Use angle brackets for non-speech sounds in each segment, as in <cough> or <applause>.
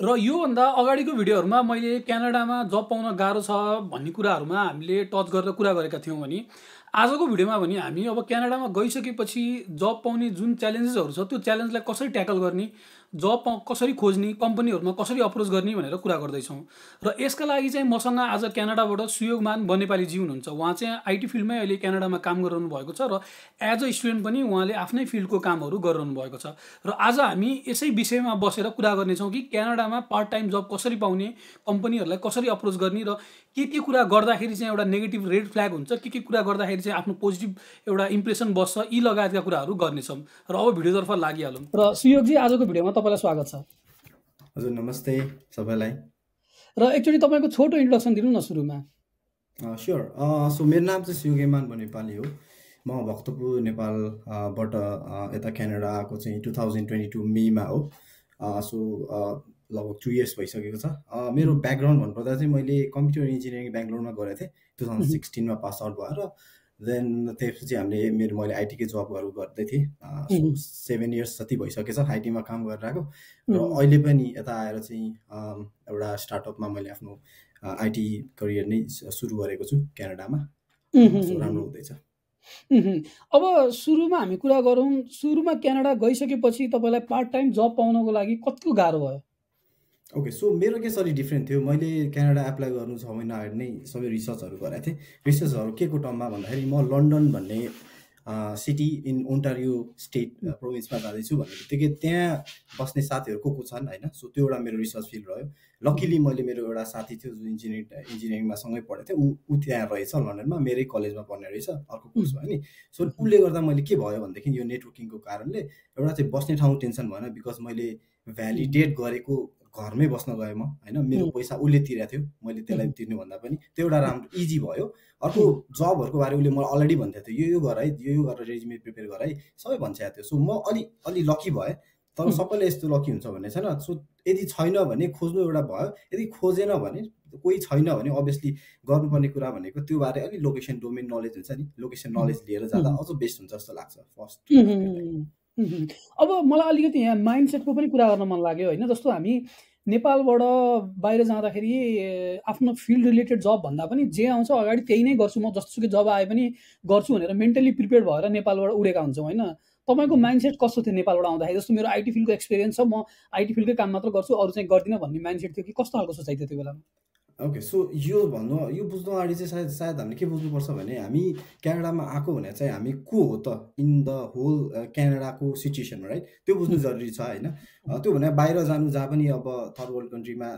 र योभन्दा अगाडिको भिडियोहरूमा मैले क्यानाडामा जब पाउन गाह्रो छ भन्ने कुराहरूमा हामीले टच गरेर कुरा गरेका थियौँ भने आजको भिडियोमा भने हामी अब क्यानाडामा गइसकेपछि जब पाउने जुन च्यालेन्जेसहरू छ त्यो च्यालेन्जलाई कसरी ट्याकल गर्ने जब कसरी खोज्ने कम्पनीहरूमा कसरी अप्रोच गर्ने भनेर कुरा गर्दैछौँ। र यसका लागि चाहिँ मसँग आज क्यानाडाबाट सुयोगमान बनेपालीजी हुनुहुन्छ। उहाँ चाहिँ आइटी फिल्डमै अहिले क्यानाडामा काम गरिरहनु भएको छ र एज अ स्टुडेन्ट पनि उहाँले आफ्नै फिल्डको कामहरू गरिरहनु भएको छ। र आज हामी यसै विषयमा बसेर कुरा गर्नेछौँ कि क्यानाडामा पार्ट टाइम जब कसरी पाउने कम्पनीहरूलाई कसरी अप्रोच गर्ने र के के कुरा गर्दाखेरि चाहिँ एउटा नेगेटिभ रेड फ्ल्याग हुन्छ के के कुरा गर्दाखेरि चाहिँ आफ्नो पोजिटिभ एउटा इम्प्रेसन बस्छ यी लगायतका कुराहरू गर्नेछौँ। र अब भिडियोतर्फ लागिहालौँ। र सुयोगजी आजको भिडियोमा तपाईँलाई स्वागत छ। हजुर नमस्ते सबैलाई। र एकचोटि तपाईँको छोटो इन्ट्रोडक्सन दिनु न सुरुमा। स्योर सो मेरो नाम चाहिँ सुयोगेमान नेपाली हो। म भक्तपुर नेपालबाट यता क्यानाडा आएको चाहिँ टु थाउजन्ड ट्वेन्टी टू मेमा हो। सो लगभग टु इयर्स भइसकेको छ। मेरो ब्याकग्राउन्ड भन्नुपर्दा चाहिँ मैले कम्प्युटर इन्जिनियरिङ बेङ्गलोरमा गरेको थिएँ। टु थाउजन्ड सिक्सटिनमा पास आउट भएर देन त्यसपछि हामीले मेरो मैले आइटीकै जबहरू गर्दै थिएँ। सेभेन इयर्स जति भइसकेछ आइटीमा काम गरेर आएको र अहिले पनि यता आएर चाहिँ एउटा स्टार्टअपमा मैले आफ्नो आइटी करियर नै सुरु गरेको छु क्यानाडामा। राम्रो हुँदैछ। अब सुरुमा हामी कुरा गरौँ सुरुमा क्यानाडा गइसकेपछि तपाईँलाई पार्ट टाइम जब पाउनको लागि कतिको गाह्रो भयो? ओके सो मेरो केस अलिक डिफ्रेन्ट थियो। मैले क्यानाडा एप्लाई गर्नु छ महिना अगाडि नै सबै रिसर्चहरू गरेको थिएँ। रिसर्चहरू के को टर्ममा भन्दाखेरि म लन्डन भन्ने सिटी इन ओन्टारियो स्टेट प्रोभिन्समा जाँदैछु भन्ने बित्तिकै त्यहाँ बस्ने साथीहरू को को छन् होइन? सो त्यो एउटा मेरो रिसर्च फिल्ड रह्यो। लकिली मैले मेरो एउटा साथी थियो जुन इन्जिनियरिङ इन्जिनियरिङमा सँगै पढेको थिएँ। ऊ ऊ त्यहाँ रहेछ लन्डनमा मेरै कलेजमा पढ्ने रहेछ। अर्को कोर्स भयो नि। सो उसले गर्दा मैले के भयो भनेदेखि यो नेटवर्किङको कारणले एउटा चाहिँ बस्ने ठाउँ टेन्सन भएन बिकज मैले भ्यालिडेट गरेको घरमै बस्न गएँ म होइन? मेरो पैसा उसले तिरेको थियो मैले त्यसलाई तिर्नुभन्दा पनि। त्यो एउटा राम्रो इजी भयो। अर्को जबहरूको बारे उसले मलाई अलरेडी भन्थ्यो थियो यो यो गर है यो यो गरेर रेजिमे प्रिपेयर गर है। सबै भन्छ थियो। सो म अलि अलि लकी भएँ। तर सबैले यस्तो लकी हुन्छ भन्ने छैन। सो यदि छैन भने खोज्नु एउटा भयो। यदि खोजेन भने कोही छैन भने अभियसली गर्नुपर्ने कुरा भनेको त्यो बारे अलिक लोकेसन डोमेन नलेज हुन्छ नि। लोकेसन नलेज लिएर जाँदा अझ बेस्ट हुन्छ जस्तो लाग्छ। फर्स्ट अब मलाई अलिकति यहाँ माइन्ड सेटको पनि कुरा गर्न मन लाग्यो होइन। जस्तो हामी नेपालबाट बाहिर जाँदाखेरि आफ्नो फिल्ड रिलेटेड जब भन्दा पनि जे आउँछ अगाडि त्यही नै गर्छु। म जस्तोसुकै जब आए पनि गर्छु भनेर मेन्टली प्रिपेयर भएर नेपालबाट उडेका हुन्छौँ होइन। तपाईँको माइन्ड सेट कस्तो थियो नेपालबाट आउँदाखेरि? जस्तो मेरो आइटी फिल्डको एक्सपिरियन्स छ म आइटी फिल्डकै काम मात्र गर्छु अरू चाहिँ गर्दिनँ भन्ने माइन्ड सेट थियो कि कस्तो खालको सोचाइ थियो त्यो बेलामा? ओके सो यो भन्नु यो बुझ्नु अगाडि चाहिँ सायद सायद हामीले के बुझ्नुपर्छ भने हामी क्यानाडामा आएको भने चाहिँ हामी को हो त? इन द होल क्यानाडाको सिचुएसन राइट त्यो बुझ्नु <laughs> जरुरी छ होइन? त्यो भने बाहिर जानु जहाँ पनि अब थर्ड वर्ल्ड कन्ट्रीमा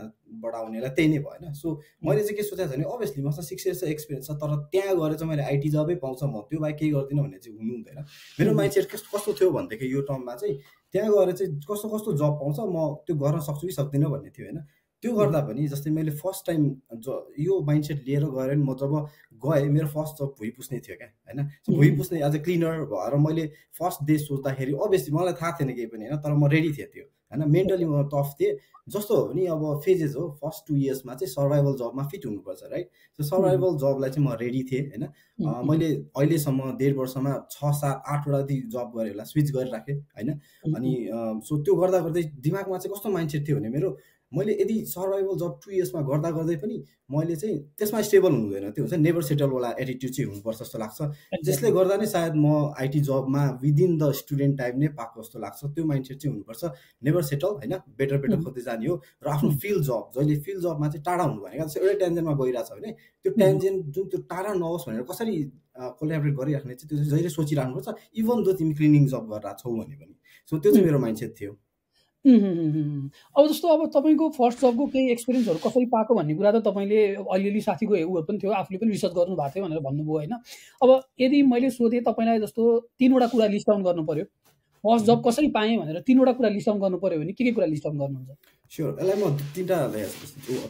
बढाउनेलाई त्यही नै भएन सो मैले चाहिँ के सोचेको छ भने अभियसली मसँग सिक्स इयर्स एक्सपिरियन्स छ तर त्यहाँ गएर चाहिँ मैले आइटी जबै पाउँछ म त्यो बाहेक केही गर्दिनँ भन्ने चाहिँ हुनु हुँदैन। मेरो <laughs> माइन्ड सेट कस्तो कस्तो थियो भनेदेखि यो टर्ममा चाहिँ त्यहाँ गएर चाहिँ कस्तो कस्तो जब पाउँछ म त्यो गर्न सक्छु कि सक्दिनँ भन्ने थियो होइन? त्यो गर्दा पनि जस्तै मैले फर्स्ट टाइम ज यो माइन्डसेट लिएर गएर नि म जब गएँ मेरो फर्स्ट जब भुइँ पुस्ने थियो क्या होइन? भुइँ पुस्ने एज अ क्लिनर भएर मैले फर्स्ट डे सोच्दाखेरि अभियसली मलाई थाहा थिएन केही पनि होइन? तर म रेडी थिएँ त्यो होइन? मेन्टली म टफ थिएँ। जस्तो हो नि अब फेजेस हो फर्स्ट टु इयर्समा चाहिँ सर्भाइभल जबमा फिट हुनुपर्छ राइट सो सर्भाइभल जबलाई चाहिँ म रेडी थिएँ होइन? मैले अहिलेसम्म डेढ वर्षमा छ सात आठवटा जब गरेँ होला स्विच गरिराखेँ होइन? अनि सो त्यो गर्दा गर्दै दिमागमा चाहिँ कस्तो माइन्डसेट थियो भने मेरो मैले यदि सर्भाइभल जब टु इयर्समा गर्दा गर्दै पनि मैले चाहिँ त्यसमा स्टेबल हुँदैन। त्यो हुन्छ नेभर सेटलवाला एटिट्युड चाहिँ हुनुपर्छ जस्तो लाग्छ। जसले गर्दा नै सायद म आइटी जबमा विदिन द स्टुडेन्ट टाइम नै पाएको जस्तो लाग्छ। त्यो माइन्डसेट चाहिँ हुनुपर्छ। नेभर सेटल होइन? बेटर बेटर खोज्दै जाने हो। र आफ्नो फिल्ड जब जहिले फिल्ड जबमा चाहिँ टाढा हुनु भनेको जस्तो एउटै टेन्जनमा गइरहेको छ भने त्यो टेन्जेन्ट जुन त्यो टाढा नहोस् भनेर कसरी कोलाबरेट गरिराख्ने चाहिँ त्यो जहिले सोचिराख्नुपर्छ। इभन जो तिमी क्लिनिङ जब गरिरहेको छौ भने पनि। सो त्यो चाहिँ मेरो माइन्डसेट थियो। अब जस्तो अब तपाईँको फर्स्ट जबको केही एक्सपिरियन्सहरू कसरी पाएको भन्ने कुरा त तपाईँले अलिअलि साथीको उयोहरू पनि थियो आफूले पनि रिसर्च गर्नु भएको थियो भनेर भन्नुभयो होइन? अब यदि मैले सोधेँ तपाईँलाई जस्तो तिनवटा कुरा लिस्ट डाउन गर्नु पऱ्यो फर्स्ट जब कसरी पाएँ भनेर तिनवटा कुरा लिस्ट डाउन गर्नु पऱ्यो भने के के कुरा लिस्ट डाउन गर्नुहुन्छ? स्योर यसलाई म तिनवटा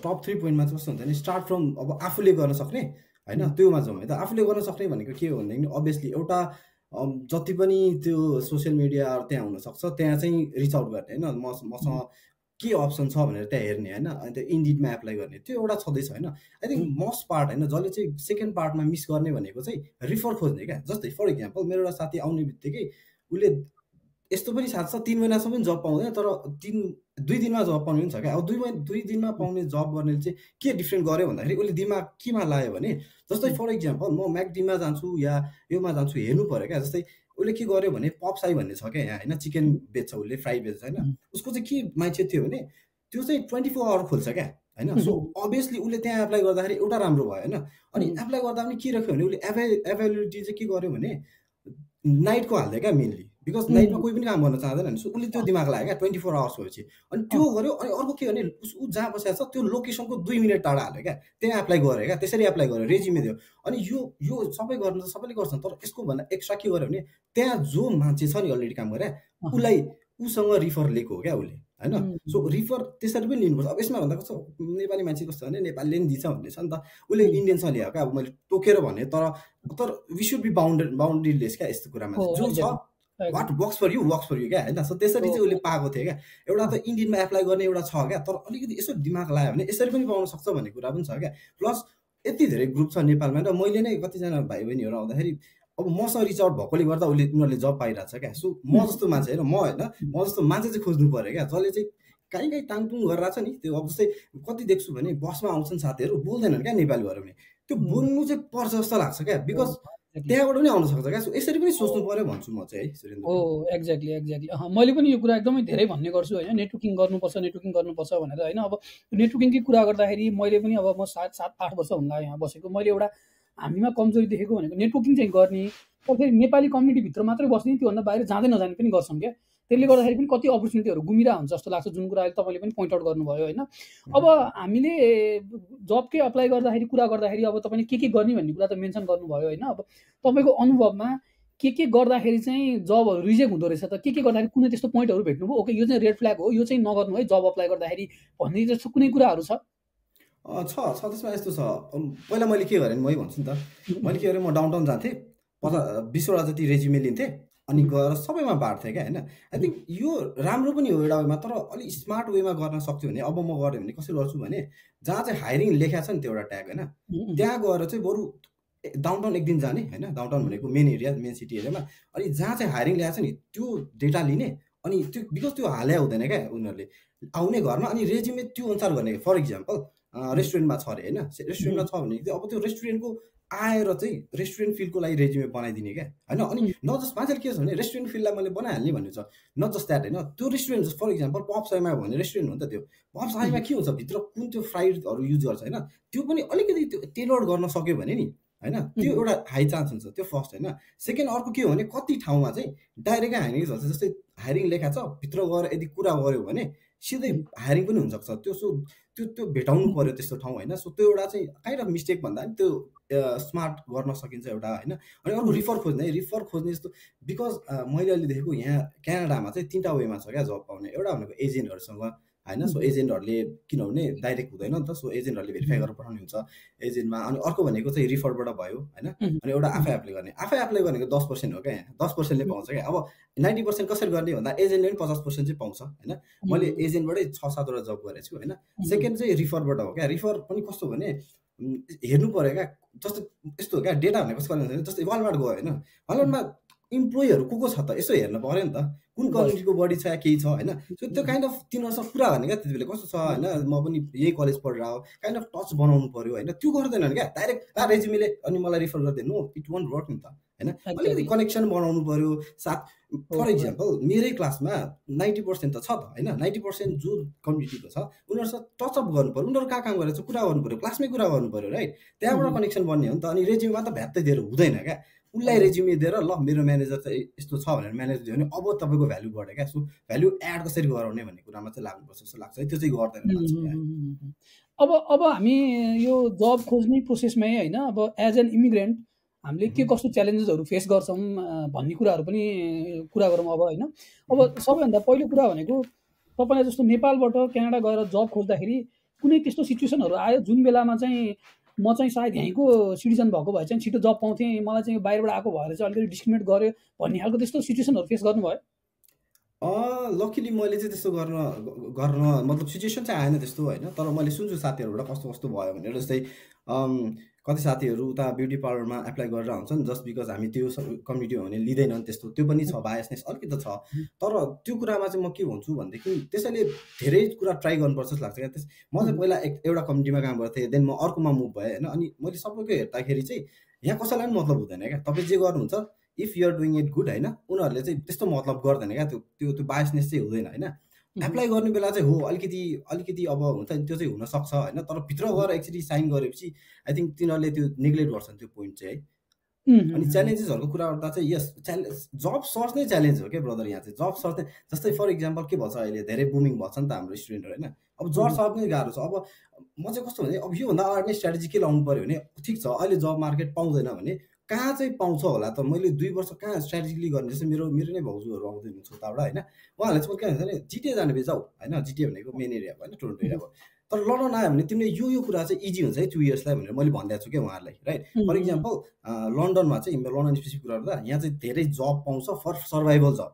टप थ्री पोइन्टमा चाहिँ कस्तो हुन्छ भने स्टार्ट फ्रम अब आफूले गर्न सक्ने होइन? त्योमा जाउँ है त। आफूले गर्न सक्ने भनेको के हो भनेदेखि अभियसली एउटा जति पनि त्यो सोसियल मिडिया त्यहाँ हुनसक्छ त्यहाँ चाहिँ रिच आउट गर्ने होइन। म मसँग के अप्सन छ भनेर त्यहाँ हेर्ने होइन। अन्त इन्डिडमा एप्लाई गर्ने। त्यो एउटा छँदैछ होइन। आई थिङ्क मस्ट पार्ट होइन जसले चाहिँ सेकेन्ड पार्टमा मिस गर्ने भनेको चाहिँ रिफर खोज्ने क्या। जस्तै फर इक्जाम्पल मेरो एउटा साथी आउने बित्तिकै उसले यस्तो पनि साथ छ तिन महिनासम्म पनि जब पाउँदैन तर तिन दुई दिनमा जब पाउने पनि छ क्या। अब दुई महिना दुई दिनमा पाउने जब गर्नेले चाहिँ के डिफ्रेन्ट गर्यो भन्दाखेरि उसले दिमाग केमा लायो भने जस्तै फर इक्जाम्पल म म्याकडीमा जान्छु या योमा जान्छु हेर्नु पऱ्यो क्या। जस्तै उसले के गर्यो भने पप्साई भन्ने छ क्या यहाँ होइन? चिकन बेच्छ उसले फ्राई बेच्छ होइन? उसको चाहिँ के मान्छे थियो भने त्यो चाहिँ ट्वेन्टी फोर आवर खोल्छ क्या होइन? सो अभियसली उसले त्यहाँ एप्लाई गर्दाखेरि एउटा राम्रो भयो होइन? अनि एप्लाई गर्दा पनि के रह्यो भने उसले एभाइ एभाइलेबिलिटी चाहिँ के गर्यो भने नाइटको हाल्दै क्या मेनली बिकज नाइटमा कोही पनि काम गर्न चाहँदैन सो उसले त्यो दिमाग लाग्यो क्या ट्वेन्टी फोर आवर्स भएपछि। अनि त्यो गर्यो अनि अर्को के भने ऊ जहाँ बसेको छ त्यो लोकेसनको दुई मिनट टाढा हाल्यो क्या। त्यहाँ एप्लाई गरेँ क्या त्यसरी एप्लाई गर्यो रेजिमे दियो। अनि यो यो सबै गर्नु त सबैले गर्छन् तर यसको भन्दा एक्स्ट्रा के गर्यो भने त्यहाँ जो मान्छे छ नि अलरेडी काम गरे उसलाई उसँग रिफर लिएको हो क्या उसले होइन? सो रिफर त्यसरी पनि लिनुपर्छ। अब यसमा भन्दा कस्तो नेपाली मान्छे कस्तो भने नेपालीले नि दिन्छ भन्ने छ नि त। उसले इन्डियनसँग ल्याएको क्या अब मैले टोकेर भने तर तर we should be bound boundaryless क्या यस्तो कुरामा। जो छ what works for you works for you क्या? होइन? सो त्यसरी चाहिँ उसले पाएको थियो क्या? एउटा त इन्डियनमा एप्लाई गर्ने एउटा छ क्या? तर अलिकति यसो दिमाग लगायो भने यसरी पनि पाउन सक्छ भन्ने कुरा पनि छ क्या? प्लस यति धेरै ग्रुप छ नेपालमा र मैले नै कतिजना भाइ बहिनीहरू आउँदाखेरि अब मसँग रिच आउट भएकोले गर्दा उसले उनीहरूले जब पाइरहेको छ क्या? सो म जस्तो मान्छे होइन म होइन म जस्तो मान्छे चाहिँ खोज्नु पऱ्यो क्या? जसले चाहिँ काहीँ काहीँ टाङटुङ गरेर छ नि त्यो अब जस्तै कति देख्छु भने बसमा आउँछन् साथीहरू बोल्दैनन् क्या? नेपाली भएर भने त्यो बोल्नु चाहिँ पर्छ जस्तो लाग्छ क्या? बिकज त्यहाँबाट पनि आउन सक्छ क्या? यसरी पनि सोच्नु पऱ्यो भन्छु म चाहिँ है सुरेन्द्र हो एक्ज्याक्टली एक्ज्याक्टली मैले पनि यो कुरा एकदमै धेरै भन्ने गर्छु होइन। नेटवर्किङ गर्नुपर्छ नेटवर्किङ गर्नुपर्छ भनेर होइन। अब नेटवर्किङकै कुरा गर्दाखेरि मैले पनि अब म सात सात आठ वर्ष हुँदा यहाँ बसेको। मैले एउटा हामीमा कमजोरी देखेको भनेको नेटवर्किङ चाहिँ गर्ने। फेरि नेपाली कम्युनिटीभित्र मात्रै बस्ने त्योभन्दा बाहिर जाँदै नजाने पनि गर्छौँ क्या? त्यसले गर्दाखेरि पनि कति अपर्च्युनिटीहरू गुमिरहेको हुन्छ जस्तो लाग्छ। जुन कुरा अहिले तपाईँले पनि पोइन्ट आउट गर्नुभयो होइन। अब हामीले जबकै अप्लाई गर्दाखेरि कुरा गर्दाखेरि अब तपाईँले के के गर्ने भन्ने कुरा त मेन्सन गर्नुभयो होइन। अब तपाईँको अनुभवमा के के गर्दाखेरि चाहिँ जबहरू रिजेक्ट हुँदो रहेछ त के के गर्दाखेरि कुनै त्यस्तो पोइन्टहरू भेट्नुभयो ओके यो चाहिँ रेड फ्ल्याग हो यो चाहिँ नगर्नु है जब अप्लाई गर्दाखेरि भन्ने जस्तो कुनै कुराहरू छ? छ छ त्यसमा यस्तो छ। पहिला मैले के गरेँ मै भन्छु नि त। मैले के गरेँ म डाउनटाउन जान्थेँ। पचास बिसवटा जति रेजिमे लिन्थेँ। अनि गएर सबैमा बाँड्थेँ क्या होइन? आई थिङ्क यो राम्रो पनि हो एउटा वेमा तर अलिक स्मार्ट वेमा गर्न सक्थ्यो भने अब म गरेँ भने कसरी गर्छु भने जहाँ चाहिँ हायरिङ लेखाएको छ नि त्यो एउटा ट्याग होइन? त्यहाँ गएर चाहिँ बरु डाउनटाउन एक दिन जाने होइन? डाउनटाउन भनेको मेन एरिया मेन सिटी एरियामा अनि जहाँ चाहिँ हायरिङ ल्याएको छ नि त्यो डेटा लिने अनि त्यो बिकज त्यो हाले हुँदैन क्या उनीहरूले। आउने घरमा अनि रेजिमे त्यो अनुसार गर्ने फर इक्जाम्पल रेस्टुरेन्टमा छ अरे होइन? रेस्टुरेन्टमा छ भने अब त्यो रेस्टुरेन्टको आएर चाहिँ रेस्टुरेन्ट फिल्डको लागि रेज्युमे बनाइदिने क्या। होइन? अनि न जस्ट मान्छेले के छ भने रेस्टुरेन्ट फिल्डलाई मैले बनाइहाल्ने भन्ने छ। न जस्ट द्याट होइन त्यो रेस्टुरेन्ट फर इक्जाम्पल पप साइमा भन्ने रेस्टुरेन्ट हो नि त त्यो। पप साइमा के हुन्छ भित्र कुन त्यो फ्राइडहरू युज गर्छ होइन? त्यो पनि अलिकति त्यो टेलर गर्न सक्यो भने नि होइन? त्यो एउटा हाई चान्स हुन्छ त्यो फर्स्ट होइन। सेकेन्ड अर्को के हो भने कति ठाउँमा चाहिँ डाइरेक्टै हाइरिङ छ जस्तै हाइरिङ लेखा छ भित्र गएर यदि कुरा गऱ्यो भने सिधै हायरिङ पनि हुनसक्छ। त्यो सो त्यो त्यो भेटाउनु पऱ्यो त्यस्तो ठाउँ होइन? सो त्यो एउटा चाहिँ काइन्ड अफ मिस्टेक भन्दा पनि त्यो स्मार्ट गर्न सकिन्छ एउटा होइन? अनि अर्को रिफर खोज्ने रिफर खोज्ने जस्तो बिकज मैले अहिले देखेको यहाँ क्यानाडामा चाहिँ तिनवटा वेमा छ क्या जब पाउने। एउटा भनेको एजेन्टहरूसँग होइन? सो एजेन्टहरूले किनभने डाइरेक्ट हुँदैन नि त सो एजेन्टहरूले भेरिफाई गरेर पठाउने हुन्छ एजेन्टमा अनि अर्को भनेको चाहिँ रिफरबाट भयो होइन? अनि एउटा आफै एप्लाई गर्ने। आफै एप्लाई गरेको दस पर्सेन्ट हो क्या यहाँ? दस पर्सेन्टले पाउँछ क्या? अब नाइन्टी पर्सेन्ट कसरी गर्ने भन्दा एजेन्टले पनि पचास पर्सेन्ट चाहिँ पाउँछ होइन? मैले एजेन्टबाटै छ सातवटा जब गरेको छु होइन? सेकेन्ड चाहिँ रिफरबाट हो क्या? रिफर पनि कस्तो भने हेर्नु पऱ्यो क्या? जस्तो यस्तो हो क्या? डेटा भनेको कस्तो जस्तै वालमार्ट गयो होइन? वालमार्टमा इम्प्लोइहरू को को छ त? यसो हेर्नु पऱ्यो नि त। कुन कम्युनिटीको बडी छ या केही छ होइन? सो त्यो काइन्ड अफ तिनीहरूसँग कुरा गर्ने क्या त्यति बेला। कस्तो छ होइन? म पनि यही कलेज पढेर हो काइन्ड अफ टच बनाउनु पऱ्यो होइन? त्यो गर्दैनन् क्या। डाइरेक्ट आ रेजिमीले अनि मलाई रिफर गरिदिनु। इट वान वर्क नि त होइन? अलिकति कनेक्सन बनाउनु पऱ्यो। साथ फर इक्जाम्पल मेरै क्लासमा नाइन्टी पर्सेन्ट त छ त होइन? नाइन्टी पर्सेन्ट जो कम्युनिटीको छ उनीहरूसँग टचअप गर्नु पऱ्यो। उनीहरू कहाँ काम गरेर छ कुरा गर्नु पऱ्यो? क्लासमै कुरा गर्नु पऱ्यो राइट त्यहाँबाट कनेक्सन बन्ने हो नि त। अनि रेजिमीमा त भ्यात्तै दिएर हुँदैन क्या। उसलाई रेज्युमे दिएर ल मेरो म्यानेजर चाहिँ यस्तो छ भनेर म्यानेजर दियो भने अब तपाईँको भ्यालु बढ्यो क्या सो भ्यालु एड कसरी गराउने भन्ने कुरामा चाहिँ लाग्नुपर्छ जस्तो लाग्छ है त्यो चाहिँ गर्दैन अब अब हामी यो जब खोज्ने प्रोसेसमै होइन अब एज एन इमिग्रेन्ट हामीले के कस्तो च्यालेन्जेसहरू फेस गर्छौँ भन्ने कुराहरू पनि कुरा गरौँ अब होइन। अब सबैभन्दा पहिलो कुरा भनेको तपाईँलाई जस्तो नेपालबाट क्यानाडा गएर जब खोज्दाखेरि कुनै त्यस्तो सिचुएसनहरू आयो जुन बेलामा चाहिँ म चाहिँ सायद यहीँको सिटिजन भएको भए चाहिँ छिटो जब पाउँथेँ। मलाई चाहिँ बाहिरबाट आएको भएर चाहिँ अलिकति डिस्क्रिमिनेट गर्यो भन्ने खालको त्यस्तो सिचुएसनहरू फेस गर्नुभयो? लकिली मैले चाहिँ त्यस्तो गर्न गर्न मतलब सिचुएसन चाहिँ आएन त्यस्तो होइन? तर मैले सुन्छु साथीहरूबाट कस्तो कस्तो भयो भनेर। जस्तै कति साथीहरू उता ब्युटी पार्लरमा एप्लाई गरेर हुन्छन् जस्ट बिकज हामी त्यो कम्युनिटी हो भने लिँदैनन् त्यस्तो। त्यो पनि छ बायसनेस अलिकति छ। तर त्यो कुरामा चाहिँ म के भन्छु भनेदेखि त्यसैले धेरै कुरा ट्राई गर्नुपर्छ जस्तो लाग्छ क्या। त्यस म चाहिँ पहिला एक एउटा कम्युनिटीमा काम गर्थेँ देन म अर्कोमा मुभ भएँ होइन। अनि मैले सबैको हेर्दाखेरि चाहिँ यहाँ कसैलाई पनि मतलब हुँदैन क्या। तपाईँ जे गर्नुहुन्छ if you're doing it good होइन उनीहरूले चाहिँ त्यस्तो मतलब गर्दैन क्या। त्यो त्यो त्यो बायसनेस चाहिँ हुँदैन होइन। एप्लाई गर्ने बेला चाहिँ हो अलिकति अलिकति अब हुन्छ नि त्यो चाहिँ हुनसक्छ होइन? तर भित्र गएर एकचोटि साइन गरेपछि आई थिङ्क तिनीहरूले त्यो नेग्लेक्ट गर्छन् त्यो पोइन्ट चाहिँ है? अनि च्यालेन्जेसहरूको कुरा गर्दा चाहिँ यस च्यालेन्ज जब सर्च नै च्यालेन्ज हो क्या ब्रदर यहाँ चाहिँ? जब सर्च नै जस्तै फर इक्जाम्पल के भन्छ अहिले धेरै बुमिङ भन्छ नि त हाम्रो स्टुडेन्टहरू होइन? अब जब सर्च नै गाह्रो छ। अब म चाहिँ कस्तो भने अब योभन्दा अगाडि नै स्ट्राटेजी के लाउनु पऱ्यो भने ठिक छ अहिले जब मार्केट पाउँदैन भने कहाँ चाहिँ पाउँछ होला त? मैले दुई वर्ष कहाँ स्ट्राटेजिकली गर्ने? जस्तै मेरो मेरो नै भाउजूहरू आउँदै हुनुहुन्छ उताबाट होइन? उहाँहरूले चाहिँ के भन्छ भने जिटिए जाने बेच जाऊ होइन? जिटिए भनेको मेन एरिया होइन? टोरन्टो एरियाको तर लन्डन आयो भने तिमीले यो यो कुरा चाहिँ इजी हुन्छ है टु इयर्सलाई भनेर मैले भनिदिएको छु क्या उहाँहरूलाई राइट फर इक्जाम्पल लन्डनमा चाहिँ लन्डन स्पेसिफिक कुरा गर्दा यहाँ चाहिँ धेरै जब पाउँछ फर सर्भाइभल जब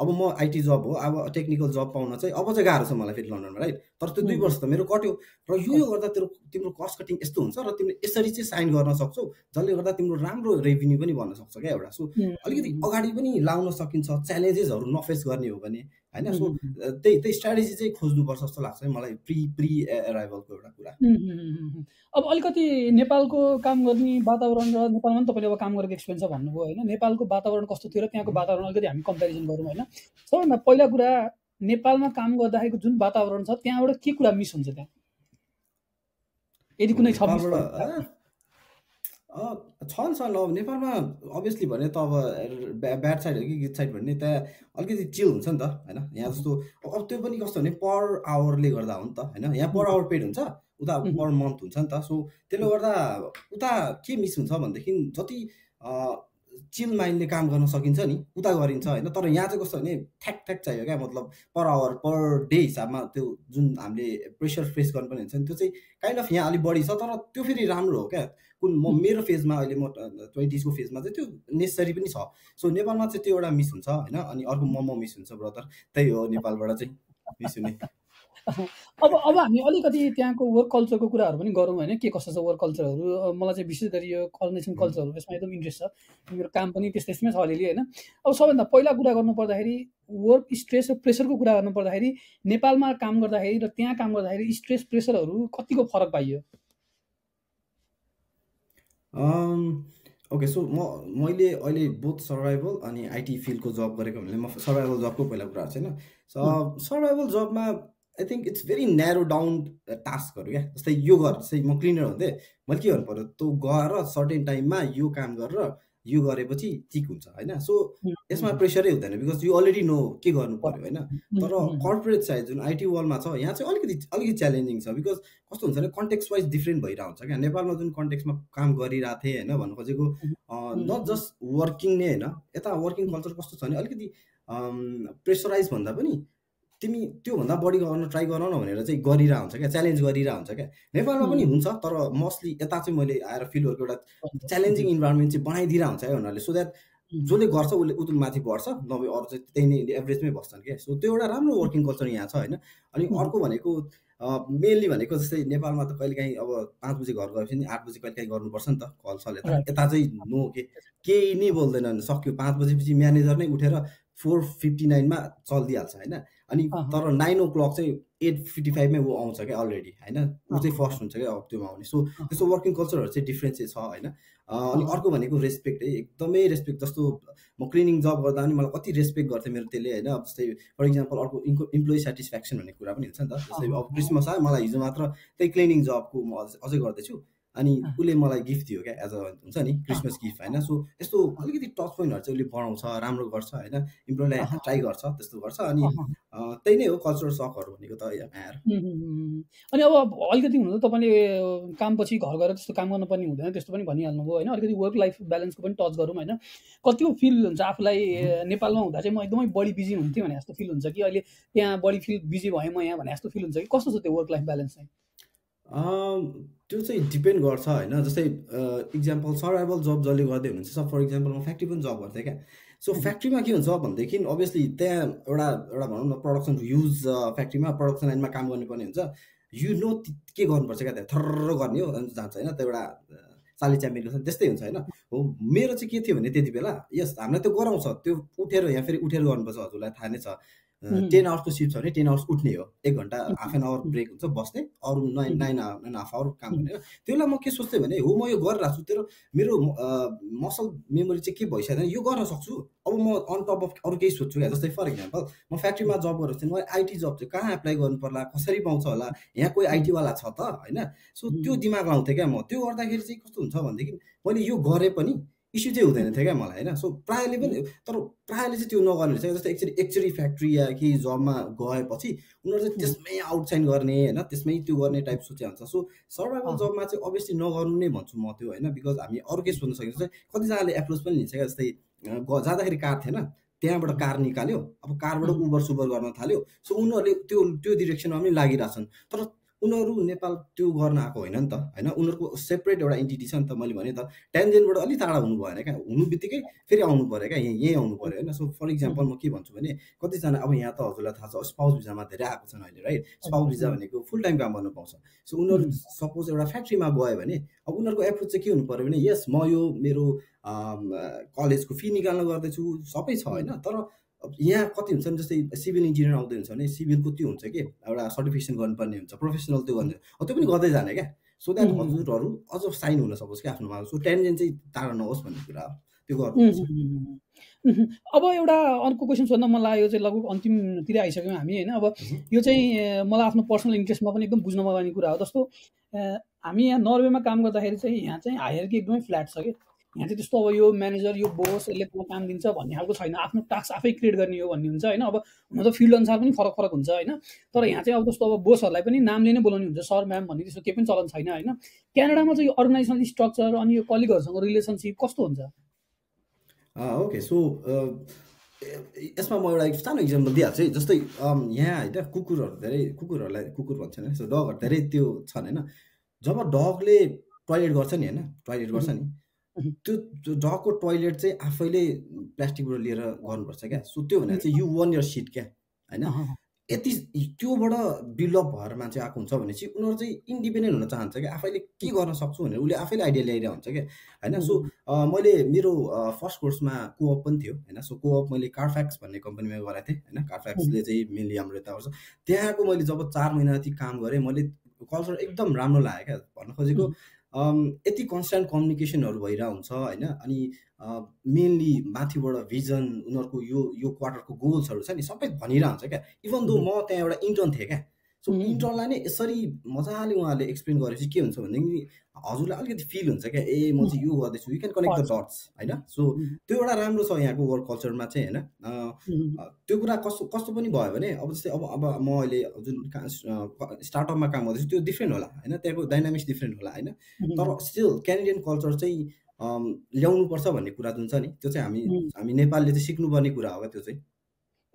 अब म आइटी जब हो अब टेक्निकल जब पाउन चाहिँ अब चाहिँ गाह्रो छ मलाई फेरि लन्डनमा राइट? तर त्यो दुई वर्ष त मेरो कट्यो। र यो यो गर्दा तेरो तिम्रो कस्ट कटिङ यस्तो हुन्छ र तिमीले यसरी चाहिँ साइन गर्न सक्छौ जसले गर्दा तिम्रो राम्रो रेभिन्यू पनि बन्न सक्छ क्या एउटा। सो अलिकति अगाडि पनि लाउन सकिन्छ च्यालेन्जेसहरू नफेस गर्ने हो भने। होइन? सो त्यही त्यही स्ट्राटेजी चाहिँ खोज्नुपर्छ जस्तो लाग्छ मलाई प्रि प्रि एराइभलको एउटा कुरा। अब अलिकति नेपालको काम गर्ने वातावरण र नेपालमा पनि तपाईँले अब काम गरेको एक्सपिरियन्स छ भन्नुभयो होइन? नेपालको वातावरण कस्तो थियो र त्यहाँको वातावरण अलिकति हामी कम्पेरिजन गरौँ होइन? सबैभन्दा पहिला कुरा नेपालमा काम गर्दाखेरिको जुन वातावरण छ त्यहाँबाट के कुरा मिस हुन्छ त्यहाँ? यदि कुनै छ छन् छन् अब नेपालमा अभियसली भने त अब ब्याड साइड हो कि गुड साइड भन्ने त्यहाँ अलिकति चिल हुन्छ नि त होइन? यहाँ जस्तो अब त्यो पनि कस्तो भने पर आवरले गर्दा हो नि त होइन? यहाँ पर आवर पेड हुन्छ उता पर मन्थ हुन्छ नि त सो त्यसले गर्दा उता के मिस हुन्छ भनेदेखि जति चिल माइन्डले काम गर्न सकिन्छ नि उता गरिन्छ होइन। तर यहाँ चाहिँ कस्तो भने ठ्याक ठ्याक चाहियो क्या मतलब पर आवर पर डे हिसाबमा त्यो जुन हामीले प्रेसर फेस गर्नुपर्ने हुन्छ नि त्यो चाहिँ काइन्ड अफ यहाँ अलिक बढी छ तर त्यो फेरि राम्रो हो क्या। कुन म मेरो फेजमा अहिले म ट्वेन्टिजको फेजमा चाहिँ त्यो नेसेसरी पनि छ। सो नेपालमा चाहिँ त्यो एउटा मिस हुन्छ होइन? अनि अर्को मोमो मिस हुन्छ ब्रदर त्यही हो नेपालबाट चाहिँ मिस हुने। अब अब हामी अलिकति त्यहाँको वर्क कल्चरको कुराहरू पनि गरौँ होइन। के कस्तो छ वर्क कल्चरहरू मलाई चाहिँ विशेष गरी यो कर्नेसन कल्चरहरू यसमा एकदम इन्ट्रेस्ट छ। मेरो काम पनि त्यस्तै त्यस्तै छ अलिअलि होइन। अब सबभन्दा पहिला कुरा गर्नु पर्दाखेरि वर्क स्ट्रेस र प्रेसरको कुरा गर्नु पर्दाखेरि नेपालमा काम गर्दाखेरि र त्यहाँ काम गर्दाखेरि स्ट्रेस प्रेसरहरू कतिको फरक पाइयो? ओके सो म मैले अहिले बोथ सर्भाइभल अनि आइटी फिल्डको जब गरेको भने म सर्भाइभल जबको पहिला कुरा गर्छु होइन? सर्भाइभल जबमा I think it's very narrow down टास्कहरू क्या जस्तै यो गर जस्तै म क्लिनर हुँदै मैले के गर्नु पऱ्यो तँ गएर सर्टेन टाइममा यो काम गरेर यो गरेपछि ठिक हुन्छ होइन? सो यसमा प्रेसरै हुँदैन बिकज यु अलरेडी नो के गर्नु पऱ्यो होइन? तर कर्पोरेट साइड जुन आइटी वर्ल्डमा छ यहाँ चाहिँ अलिकति अलिकति च्यालेन्जिङ छ बिकज कस्तो हुन्छ भने कन्टेक्स वाइज डिफ्रेन्ट भइरहेको हुन्छ क्या? नेपालमा जुन कन्टेक्समा काम गरिरहेको थिएँ होइन? भन्नु खोजेको नट जस्ट वर्किङ नै होइन? यता वर्किङ कल्चर कस्तो छ भने अलिकति प्रेसराइज भन्दा पनि तिमी त्योभन्दा बढी गर्न ट्राई गर न भनेर चाहिँ गरिरहेको हुन्छ क्या च्यालेन्ज गरिरहेको हुन्छ क्या। नेपालमा पनि हुन्छ तर मोस्टली यता चाहिँ मैले आएर फिल्डहरूको एउटा च्यालेन्जिङ इन्भाइरोमेन्ट चाहिँ बनाइदिरहेको हुन्छ है उनीहरूले। सो द्याट जसले गर्छ उसले उतु माथि बढ्छ नभए अरू चाहिँ त्यही नै एभरेजमै बस्छन् क्या। सो त्यो एउटा राम्रो वर्किङ कल्चर यहाँ छ होइन। अनि अर्को भनेको मेनली भनेको जस्तै नेपालमा त कहिले काहीँ अब पाँच बजी घर गएपछि नि आठ बजी कहिले काहीँ गर्नुपर्छ नि त कल सल यता। यता चाहिँ नो के केही नै बोल्दैनन्। सक्यो पाँच बजेपछि म्यानेजर नै उठेर फोर फिफ्टी नाइनमा चलिदिइहाल्छ होइन। अनि तर नाइन ओ क्लक चाहिँ एट फिफ्टी फाइभमै ऊ आउँछ क्या अलरेडी होइन? ऊ चाहिँ फर्स्ट हुन्छ क्या त्योमा आउने। सो त्यस्तो वर्किङ कल्चरहरू चाहिँ डिफ्रेन्स चाहिँ छ होइन? अनि अर्को भनेको रेस्पेक्ट है। एकदमै रेस्पेक्ट जस्तो म क्लिनिङ जब गर्दा पनि मलाई कति रेस्पेक्ट गर्थेँ मेरो त्यसले होइन? अब जस्तै फर इक्जाम्पल अर्को इन्को इम्प्लोइ सेटिस्फ्याक्सन भन्ने कुरा पनि हुन्छ नि त। जस्तै अब क्रिसमस आयो मलाई हिजो मात्र त्यही क्लिनिङ जबको म अझै गर्दैछु। अनि उसले मलाई गिफ्ट दियो क्या एज अ हुन्छ नि क्रिसमस गिफ्ट होइन? सो यस्तो अलिकति टच पोइन्टहरू चाहिँ उसले बढाउँछ राम्रो गर्छ होइन? इम्प्लोइलाई ट्राई गर्छ त्यस्तो गर्छ। अनि त्यही नै हो कल्चरल सकहरू भनेको त आएर अनि अब अलिकति हुनु त तपाईँले कामपछि घर गएर त्यस्तो काम गर्नुपर्ने हुँदैन त्यस्तो पनि भनिहाल्नुभयो होइन? अलिकति वर्क लाइफ ब्यालेन्सको पनि टच गरौँ होइन? कतिको फिल हुन्छ आफूलाई नेपालमा हुँदा चाहिँ म एकदमै बढी बिजी हुन्थेँ भने जस्तो फिल हुन्छ कि अहिले त्यहाँ बढी फिल बिजी भएँ म यहाँ भने जस्तो फिल हुन्छ कि? कस्तो छ त्यो वर्क लाइफ ब्यालेन्स चाहिँ? त्यो चाहिँ डिपेन्ड गर्छ होइन। जस्तै इक्जाम्पल सर्भाइभल जब जसले गर्दै हुनुहुन्छ। सब फर इक्जाम्पल म फ्याक्ट्री पनि जब गर्थेँ क्या। सो फ्याक्ट्रीमा के हुन्छ भनेदेखि अभियसली त्यहाँ एउटा एउटा भनौँ न प्रडक्सन युज फ्याक्ट्रीमा प्रडक्सन लाइनमा काम गर्नुपर्ने हुन्छ। यु नो के गर्नुपर्छ क्या त्यहाँ? थर्र गर्ने हो जान्छ होइन। त्यो एउटा चाली च्याम्पियनको छ। त्यस्तै हुन्छ होइन। हो मेरो चाहिँ के थियो भने त्यति बेला यस हामीलाई त्यो गराउँछ। त्यो उठेर यहाँ फेरि उठेर गर्नुपर्छ हजुरलाई थाहा नै छ। टेन आवर्सको सिफ्ट छ भने टेन आवर्स उठ्ने हो। एक घन्टा हाफ एन आवर ब्रेक हुन्छ बस्ने। अरू nine nine nine half hour काम गर्ने त्यो बेला म के सोच्थेँ भने हो म यो गरिरहेको छु तेरो मेरो मसल मेमोरी चाहिँ के भइसकेन यो गर्न सक्छु। अब म अन टप अफ अरू केही सोध्छु क्या? जस्तै फर इक्जाम्पल म फ्याक्ट्रीमा जब गरेको थिएँ मैले आइटी जब चाहिँ कहाँ एप्लाई गर्नु पर्ला कसरी पाउँछ होला? यहाँ कोही आइटीवाला छ त होइन? सो त्यो दिमाग लाउँथेँ क्या म। त्यो गर्दाखेरि चाहिँ कस्तो हुन्छ भनेदेखि मैले यो गरेँ पनि इस्यु चाहिँ हुँदैन थियो क्या मलाई होइन? सो प्रायःले पनि तर प्रायःले चाहिँ त्यो नगर्ने रहेछ। जस्तै एकचोटि एकचोटि फ्याक्ट्री या केही जबमा गएपछि उनीहरू चाहिँ त्यसमै आउटसाइन गर्ने होइन? त्यसमै त्यो गर्ने टाइप सोचे हुन्छ। सो सर्भाइभल जबमा चाहिँ अभियसली नगर्नु नै भन्छु म त्यो होइन? बिकज हामी अरू केही सोध्न सकिन्छ। कतिजनाले एप्रोच पनि लिन्छ क्या? जस्तै जाँदाखेरि कार थिएन त्यहाँबाट कार निकाल्यो। अब कारबाट उबर सुबर गर्न थाल्यो। सो उनीहरूले त्यो त्यो डिरेक्सनमा पनि लागिरहेछन्। तर उनीहरू नेपाल त्यो गर्न आएको होइन नि त होइन? उनीहरूको सेपरेट एउटा इन्टिटी छ नि त मैले भने त टेन्जेनबाट अलिक टाढा हुनु भएन क्या। हुनु बित्तिकै फेरि आउनु पऱ्यो क्या यहीँ यहीँ आउनु पऱ्यो होइन? सो फर इक्जाम्पल म के भन्छु भने कतिजना अब यहाँ त हजुरलाई थाहा छ स्पाउस भिजामा धेरै आएको छन् अहिले राइट स्पाउस भिजा भनेको फुल टाइम काम गर्नु पाउँछ। सो उनीहरू सपोज एउटा फ्याक्ट्रीमा गयो भने अब उनीहरूको एप्रोच चाहिँ के हुनु पऱ्यो भने यस म यो मेरो कलेजको फी निकाल्न गर्दैछु सबै छ होइन? तर अब यहाँ कति हुन्छ जस्तै सिभिल इन्जिनियर आउँदै हुन्छ भने सिभिलको त्यो हुन्छ कि एउटा सर्टिफिकेसन गर्नुपर्ने हुन्छ प्रोफेसनल त्यो गर्नु त्यो पनि गर्दै जाने क्या। सो द्याट हजुरहरू अझ साइन हुन सकोस् कि आफ्नोमा। सो टेन्जेन चाहिँ टाढो नहोस् भन्ने कुरा हो। त्यो गर्नु अब एउटा अर्को क्वेसन सोध्न मन लाग्यो चाहिँ लगभग अन्तिमतिर आइसक्यौँ हामी होइन? अब यो चाहिँ मलाई आफ्नो पर्सनल इन्ट्रेस्टमा पनि एकदम बुझ्न मन कुरा हो। जस्तो हामी यहाँ नर्वेमा काम गर्दाखेरि चाहिँ यहाँ चाहिँ हायर कि एकदमै फ्ल्याट छ कि। यहाँ चाहिँ त्यस्तो अब यो म्यानेजर यो बोस यसले काम दिन्छ भन्ने खालको छैन। आफ्नो टास्क आफै क्रिएट गर्ने हो भन्ने हुन्छ होइन? अब हुन त फिल्ड अनुसार पनि फरक फरक हुन्छ होइन? तर यहाँ चाहिँ अब जस्तो अब बोसहरूलाई पनि नामले नै बोलाउने हुन्छ सर म्याम भन्ने त्यस्तो केही पनि चलन छैन होइन? क्यानाडामा चाहिँ यो अर्गनाइजेसनल स्ट्रक्चर अनि यो कलिगहरूसँग रिलेसनसिप कस्तो हुन्छ? ओके सो यसमा म एउटा सानो इक्जाम्पल दिइहाल्छु है। जस्तै यहाँ होइन कुकुरहरू धेरै कुकुरहरूलाई कुकुर भन्छ होइन डगहरू धेरै त्यो छन् होइन? जब डगले टोइलेट गर्छ नि होइन? टोइलेट गर्छ नि। त्यो डगको टोइलेट चाहिँ आफैले प्लास्टिकबाट लिएर गर्नुपर्छ क्या। सो त्यो भनेर चाहिँ यु वान यर सिट क्या होइन? यति त्योबाट बिल्डअप भएर मान्छे आएको हुन्छ भने चाहिँ उनीहरू चाहिँ इन्डिपेन्डेन्ट हुन चाहन्छ क्या। आफैले के गर्न सक्छु भनेर उसले आफैले आइडिया ल्याइरहेको हुन्छ क्या होइन? सो मैले मेरो फर्स्ट कोर्समा कोअप पनि थियो होइन? सो कोअप मैले कार्फ्याक्स भन्ने कम्पनीमा गराएको थिएँ होइन? कार्फ्याक्सले चाहिँ मेनली हाम्रो यता गर्छ त्यहाँको मैले जब चार महिना जति काम गरेँ मैले कल्चर एकदम राम्रो लाग्यो क्या। भन्न खोजेको यति कन्सटेन्ट कम्युनिकेसनहरू भइरहेको हुन्छ होइन? अनि मेनली माथिबाट भिजन उनीहरूको यो यो क्वार्टरको गोल्सहरू छ नि सबै भनिरहेको हुन्छ क्या इभन दो म त्यहाँ एउटा इन्टर्न थिएँ क्या? सो इन्टरनलाई नै यसरी मजाले उहाँहरूले एक्सप्लेन गरेपछि के हुन्छ भनेदेखि हजुरलाई अलिकति फिल हुन्छ क्या ए म चाहिँ यो गर्दैछु you can connect the dots होइन? सो त्यो एउटा राम्रो छ यहाँको वर्क कल्चरमा चाहिँ होइन? त्यो कुरा कस्तो कस्तो पनि भयो भने अब जस्तै अब अब म अहिले जुन स्टार्टअपमा काम गर्दैछु त्यो डिफ्रेन्ट होला होइन? त्यहाँको डाइनामिक्स डिफ्रेन्ट होला होइन? तर स्टिल क्यानेडियन कल्चर चाहिँ ल्याउनुपर्छ भन्ने कुरा जुन छ नि त्यो चाहिँ हामी हामी नेपालले चाहिँ सिक्नुपर्ने कुरा हो क्या त्यो चाहिँ।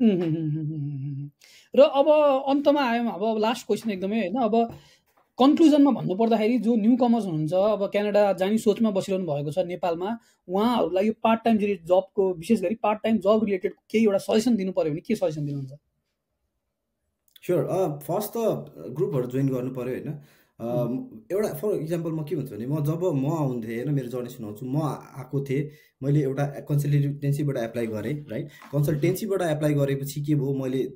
र अब अन्तमा आयौँ अब लास्ट क्वेसन एकदमै होइन अब कन्क्लुजनमा भन्नुपर्दाखेरि जो न्यु कमर्स हुनुहुन्छ अब क्यानाडा जाने सोचमा बसिरहनु भएको छ नेपालमा उहाँहरूलाई यो पार्ट टाइम जबको विशेष गरी पार्ट टाइम जब रिलेटेड केही एउटा सजेसन दिनु पऱ्यो भने के सजेसन दिनुहुन्छ? स्योर फर्स्ट त ग्रुपहरू जोइन गर्नु पऱ्यो होइन। एउटा फर इक्जाम्पल म के भन्छु भने म जब म आउँथेँ होइन मेरो जर्नी सुनाउँछु म आएको थिएँ मैले एउटा कन्सल्टेन्सीबाट एप्लाई गरेँ राइट? कन्सल्टेन्सीबाट एप्लाई गरेपछि के भयो मैले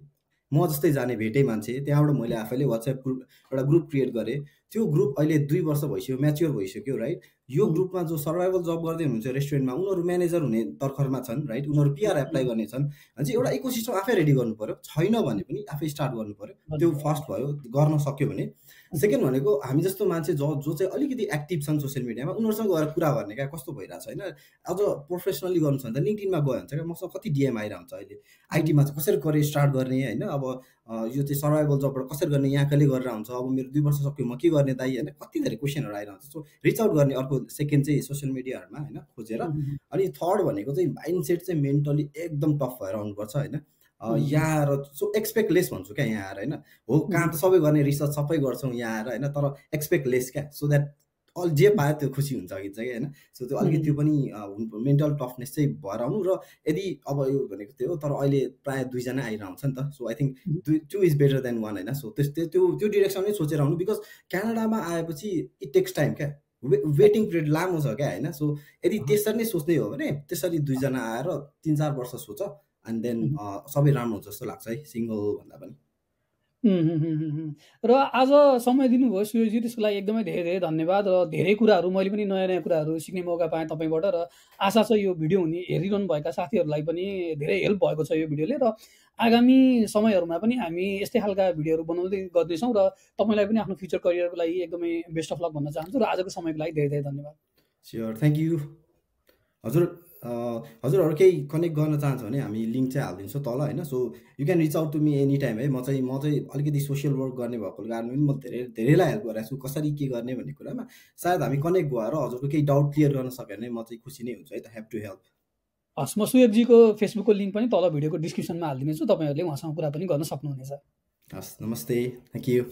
म जस्तै जाने भेटै मान्छे त्यहाँबाट मैले आफैले वाट्सएप ग्रुप एउटा ग्रुप क्रिएट गरेँ। त्यो ग्रुप अहिले दुई वर्ष भइसक्यो म्याच्योर भइसक्यो राइट? यो ग्रुपमा जो सर्भाइभल जब गर्दै हुनुहुन्छ रेस्टुरेन्टमा उनीहरू म्यानेजर हुने तर्खरमा छन् राइट? उनीहरू पिआर एप्लाई गर्ने छन्। चाहिँ एउटा इकोसिस्टम आफै रेडी गर्नु पऱ्यो छैन भने पनि आफै स्टार्ट गर्नु पऱ्यो त्यो फर्स्ट भयो गर्न सक्यो भने। सेकेन्ड भनेको हामी जस्तो मान्छे जो जो चाहिँ अलिकति एक्टिभ छन् सोसियल मिडियामा उनीहरूसँग गएर कुरा गर्ने क्या कस्तो भइरहेको छ होइन? अझ प्रोफेसनली गर्नु छ भने त लिङ्किनमा गयो भने चाहिँ मसँग कति डिएम आइरहन्छ अहिले? आइटीमा चाहिँ कसरी करियर स्टार्ट गर्ने होइन? अब यो चाहिँ सर्भाइभल जबबाट कसरी गर्ने यहाँ कहिले गरेर हुन्छ अब मेरो दुई वर्ष सक्यो म के गर्ने दाइ? होइन? कति धेरै क्वेसनहरू आइरहन्छ। सो रिच आउट गर्ने अर्को सेकेन्ड चाहिँ सोसियल मिडियाहरूमा होइन खोजेर। अनि थर्ड भनेको चाहिँ माइन्ड सेट चाहिँ मेन्टली एकदम टफ भएर आउनुपर्छ होइन? यहाँ आएर सो एक्सपेक्ट लेस भन्छु क्या यहाँ आएर होइन? हो काम त सबै गर्ने रिसर्च सबै गर्छौँ यहाँ आएर होइन? तर एक्सपेक्ट लेस क्या। सो द्याट अल जे पायो त्यो खुसी हुन्छ कि चाहिँ होइन? सो त्यो अलिकति त्यो पनि मेन्टल टफनेस चाहिँ भएर आउनु र यदि अब यो भनेको थियो तर अहिले प्रायः दुईजना आइरहन्छ नि त। सो आई थिङ्क दुई two is better than one होइन? सो त्यस्तै त्यो त्यो डिरेक्सनै सोचेर आउनु बिकज क्यानाडामा आएपछि इट टेक्स टाइम क्या। वेटिङ पिरियड लामो छ क्या होइन? सो यदि त्यसरी नै सोच्दै हो भने त्यसरी दुईजना आएर तिन चार वर्ष सोच। एन्ड देन सबै राम्रो हुन्छ जस्तो लाग्छ है सिङ्गल भन्दा पनि। र आज समय दिनुभयो सुयोजी त्यसको लागि एकदमै धेरै धेरै धन्यवाद र धेरै कुराहरू मैले पनि नयाँ नयाँ कुराहरू सिक्ने मौका पाएँ तपाईँबाट र आशा छ यो भिडियो हुने हेरिरहनु भएका साथीहरूलाई पनि धेरै हेल्प भएको छ यो भिडियोले र आगामी समयहरूमा पनि हामी यस्तै खालका भिडियोहरू बनाउँदै गर्दैछौँ र तपाईँलाई पनि आफ्नो फ्युचर करियरको लागि एकदमै बेस्ट अफ लक भन्न चाहन्छु र आजको समयको लागि धेरै धेरै धन्यवाद। स्योर थ्याङ्क यू हजुर। हजुरहरू केही कनेक्ट गर्न चाहन्छ भने हामी लिङ्क चाहिँ हालिदिन्छौँ तल होइन? So you can reach out to me any time है? म चाहिँ म चाहिँ अलिकति सोसियल वर्क गर्ने भएको कारणले पनि म धेरै धेरैलाई हेल्प गरिरहेको छु कसरी के गर्ने भन्ने कुरामा सायद हामी कनेक्ट भएर हजुरको केही डाउट क्लियर गर्न सक्यो भने म चाहिँ खुसी नै हुन्छु है? त हेभ टु हेल्प हस् म सुयोगजीको फेसबुकको लिङ्क पनि तल भिडियोको डिस्क्रिप्सनमा हालिदिनेछु। तपाईँहरूले उहाँसँग कुरा पनि गर्न सक्नुहुनेछ। हस् नमस्ते। Thank you